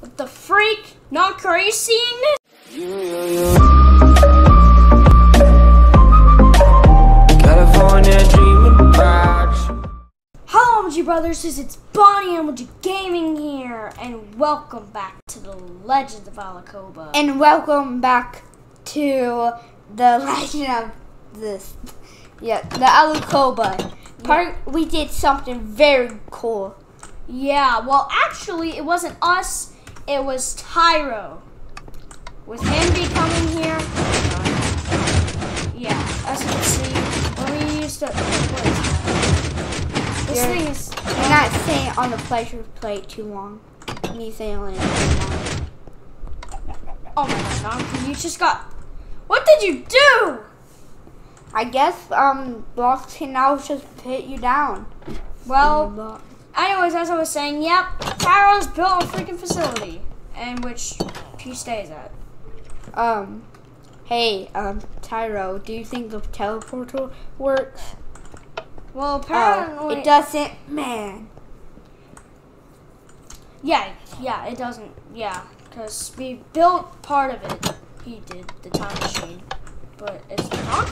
What the freak? Not are you seeing this? California dreaming about you. Hello, MG Brothers. This is Bonnie MLG Gaming here, and welcome back to the Legends of Alacoba. And welcome back to the legend of this. Yeah, the Alacoba. Part we did something very cool. yeah, well, actually, it wasn't us. It was Tyro. With him becoming here. Yeah, as you can see, when we used to. This thing is. You're not saying on the pressure plate too long. Me saying it too long. Oh my god, you just got. What did you do? I guess um blocks can now just put you down. Well, anyways, as I was saying, yep, Tyro's built a freaking facility, and which he stays at. Um, hey, um, Tyro, do you think the teleporter works? Well, Oh, apparently, it doesn't. Man, Yeah, yeah, it doesn't. Yeah, because we built part of it. He did the time machine, but it's not.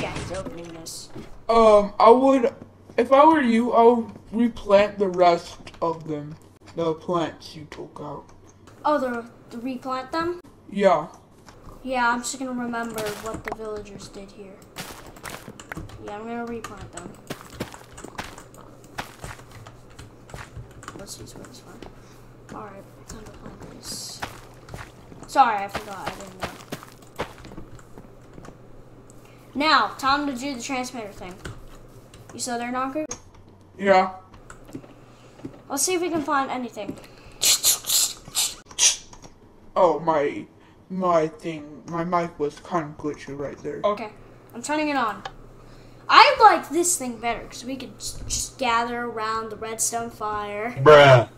Yeah, he's opening this. Um, I would, if I were you, I would replant the rest of them, the plants you took out. Oh, the the replant them. Yeah. Yeah, I'm just gonna remember what the villagers did here. Yeah, I'm gonna replant them. Let's use this one. Alright, time to plant this. Sorry, I forgot. I didn't know. Now, time to do the transmitter thing. You saw their Nonku? Yeah. Let's see if we can find anything. Oh, my, my thing, my mic was kind of glitchy right there. Okay, I'm turning it on. I like this thing better because we could just gather around the redstone fire. Bruh.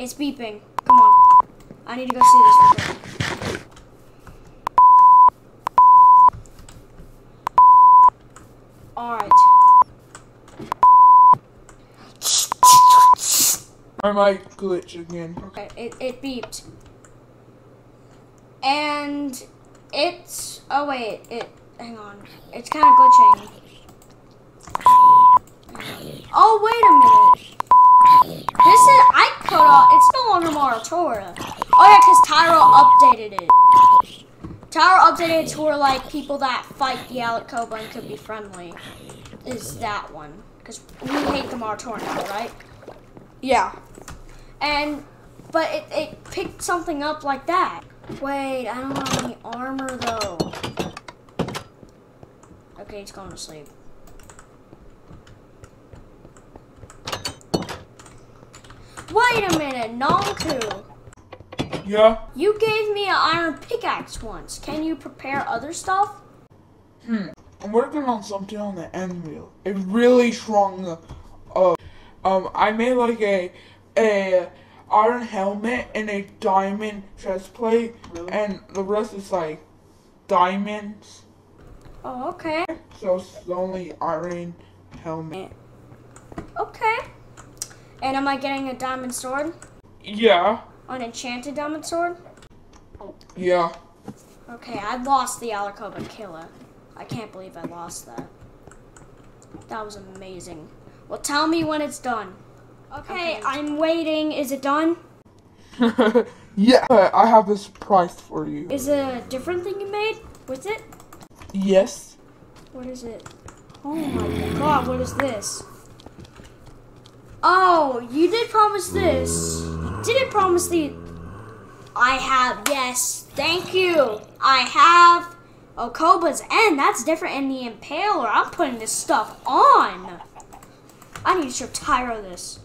It's beeping. Come on. I need to go see this real quick. Alright. My mic glitched again. Okay, it, it beeped. And it's. Oh, wait. It. Hang on. It's kind of glitching. Oh, wait a minute. This is. I cut off. It's no longer Maratora. Oh, yeah, because Tyro updated it. Tyro updated it to where, like, people that fight the Alacoba and could be friendly is that one. Because we hate the Maratora now, right? yeah. And but it, it picked something up like that. Wait, I don't have any armor though. Okay, he's going to sleep. Wait a minute, Nonku. Yeah. You gave me an iron pickaxe once. Can you prepare other stuff? Hmm. I'm working on something on the end wheel. A really strong, uh, um, I made like a, a iron helmet and a diamond chest plate, and the rest is like diamonds. Oh, okay. So it's only iron helmet. Okay. And am I getting a diamond sword? Yeah. An enchanted diamond sword? Yeah. Okay, I lost the Alacoba Killer. I can't believe I lost that. That was amazing. Well, tell me when it's done. Okay. I'm waiting. Is it done? yeah. I have a surprise for you. Is it a different thing you made with it? Yes. What is it? Oh my god, what is this? Oh, you did promise this. You didn't promise the. I have, yes. Thank you. I have oh, Okoba's End. That's different in the Impaler. I'm putting this stuff on. I need to show Tyro this.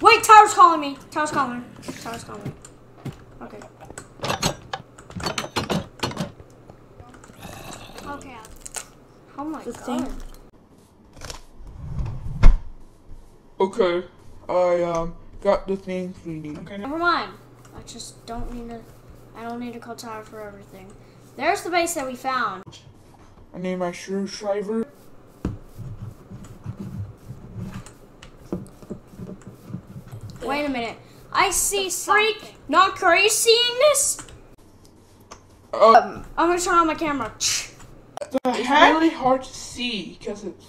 Wait, Tower's calling me. Tower's calling Tower's calling me. Okay. Okay. Oh my The god. thing- Okay. I um got the things we need. Okay, never mind. I just don't need to. I don't need to call Tyro for everything. There's the base that we found. I need my screwdriver. Wait a minute. I see freak. not are you seeing this? Uh, Um, I'm gonna turn on my camera. it's really hard to see because it's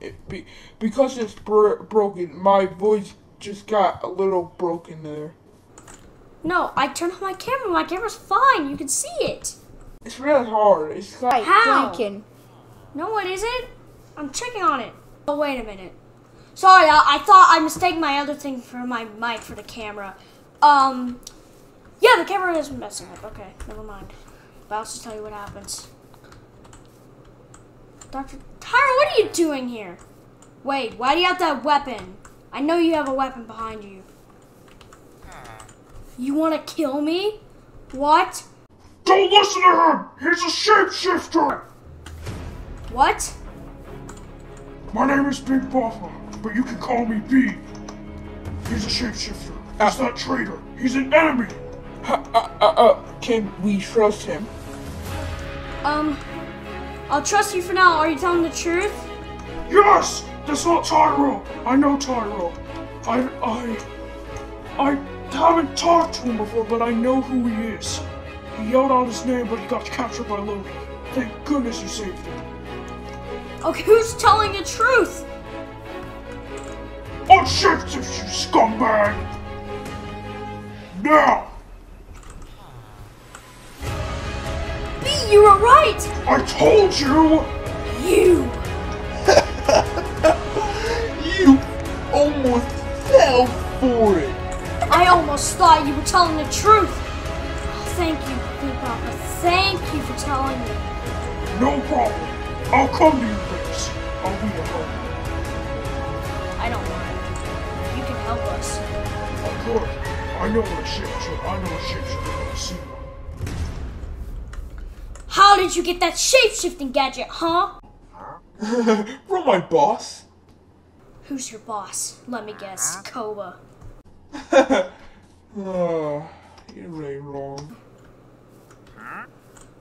it be, because it's bro- broken. My voice just got a little broken there. No, I turned on my camera. My camera's fine. You can see it. It's really hard. It's like got How? blinking. No, it isn't. I'm checking on it. Oh, wait a minute. Sorry, I, I thought I mistaken my other thing for my mic for the camera. Um, yeah, the camera is messing up. Okay, never mind. But I'll just tell you what happens. Dr. Tyra, what are you doing here? Wait, why do you have that weapon? I know you have a weapon behind you. You want to kill me? What? Don't listen to him! He's a shapeshifter! What? My name is Big Buffer, but you can call me B. He's a shapeshifter. He's not traitor. He's an enemy. Uh, uh, uh, uh, can we trust him? Um, I'll trust you for now. Are you telling the truth? Yes! That's not Tyro! I know Tyro. I, I, I haven't talked to him before, but I know who he is. He yelled out his name, but he got captured by Loki. Thank goodness you saved him. Okay, who's telling the truth? Unshift you scumbag! Now! B, you were right. I told you! You. You almost fell for it. I almost thought you were telling the truth. Oh, thank you, Big Papa. Thank you for telling me. No problem. I'll come to you, base. I'll be at home. I don't mind. You can help us. I could. I know what a shapeshifter. I know a shapeshifter. I've seen one. How did you get that shapeshifting gadget, huh? From my boss. Who's your boss? Let me guess. Koba. Oh, you're really wrong.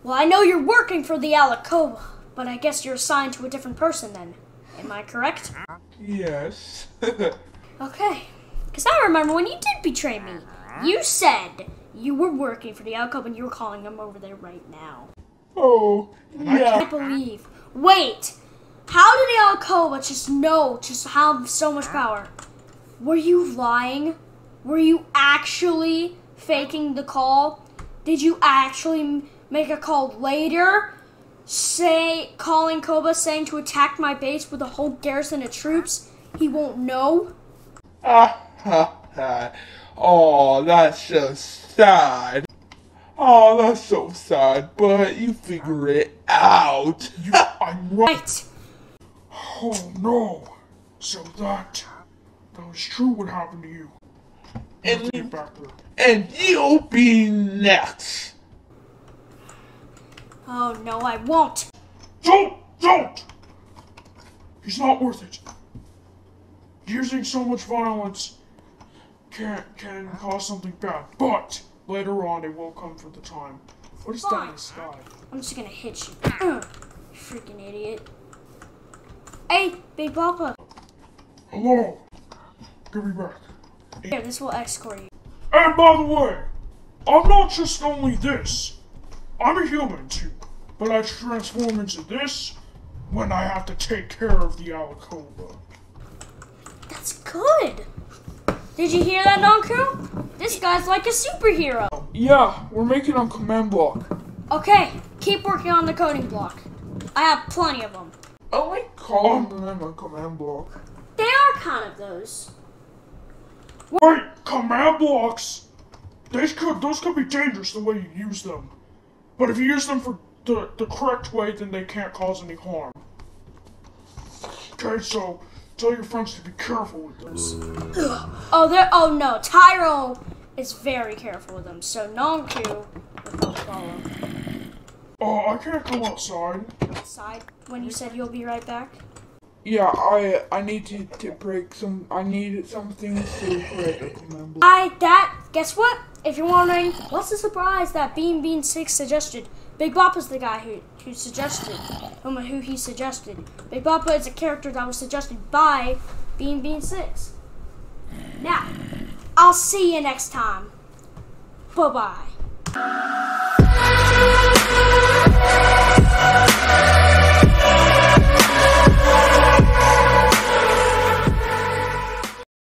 Well, I know you're working for the Alacoba, but I guess you're assigned to a different person then. Am I correct? Yes. Okay. Because I remember when you did betray me. You said you were working for the Alcove and you were calling them over there right now. oh, yeah. I yeah. believe. Wait! How did the Alcoba just know, just have so much power? Were you lying? Were you actually faking the call? Did you actually make a call later? Say, calling Koba saying to attack my base with a whole garrison of troops? He won't know? Ah, ha. Oh, that's so sad. Oh, that's so sad, but you figure it out. You, I'm right. Right. Oh no. So that, that was true what happened to you. You have to get And, back there. and you'll be next. Oh no, I won't. Don't! Don't! He's not worth it. Using so much violence can can cause something bad, but later on it will come for the time. What is that in the sky? I'm just gonna hit you. You freaking idiot. Hey, Big Papa. Hello. Give me back. Here, this will escort you. And by the way, I'm not just only this. I'm a human too, but I transform into this when I have to take care of the Alacoba. That's good. Did you hear that, Nonku? This guy's like a superhero. Yeah, we're making a command block. Okay, keep working on the coding block. I have plenty of them. I like calling them a command block. They are kind of those. Wait, command blocks. Those could those could be dangerous the way you use them, but if you use them for the the correct way, then they can't cause any harm. Okay, so tell your friends to be careful with those. Oh, they're. Oh no, Tyro is very careful with them. So Nonku will follow Oh, I can't come outside. outside when you said you'll be right back. Yeah, I I need to, to break some. I needed something to break. I that guess what? If you're wondering, what's the surprise that Bean Bean Six suggested? Big Boppa's the guy who, who suggested, um, who he suggested. Big Bop is a character that was suggested by Bean Bean 6. Now, I'll see you next time. Bye-bye.